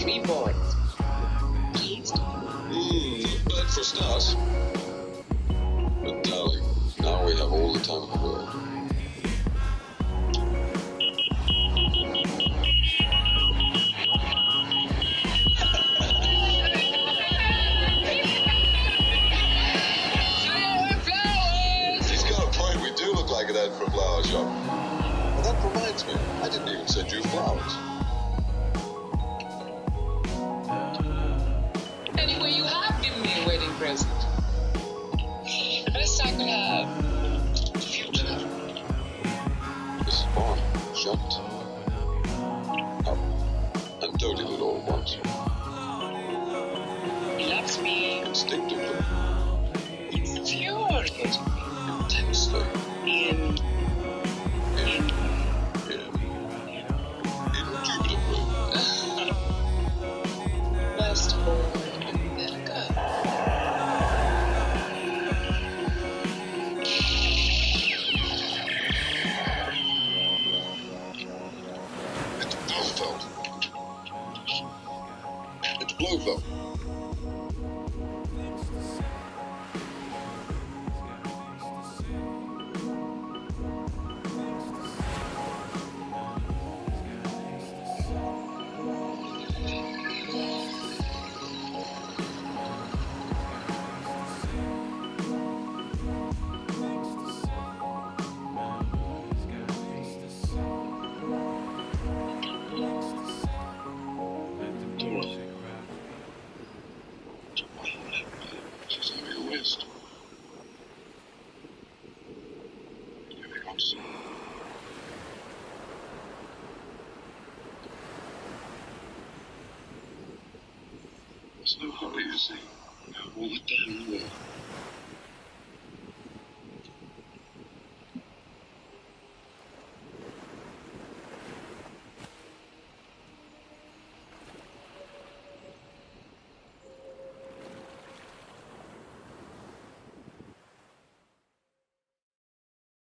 pretty boys. Pleased? Not bad for a start. But darling, now we have all the time in the world. Flowers! He's got a point. We do look like an ad for a flower shop. Well, that reminds me. I didn't even send you flowers. Present. The best I could have. Future. Mrs. Bond jumped up It's Else. There's no hurry, you see. All.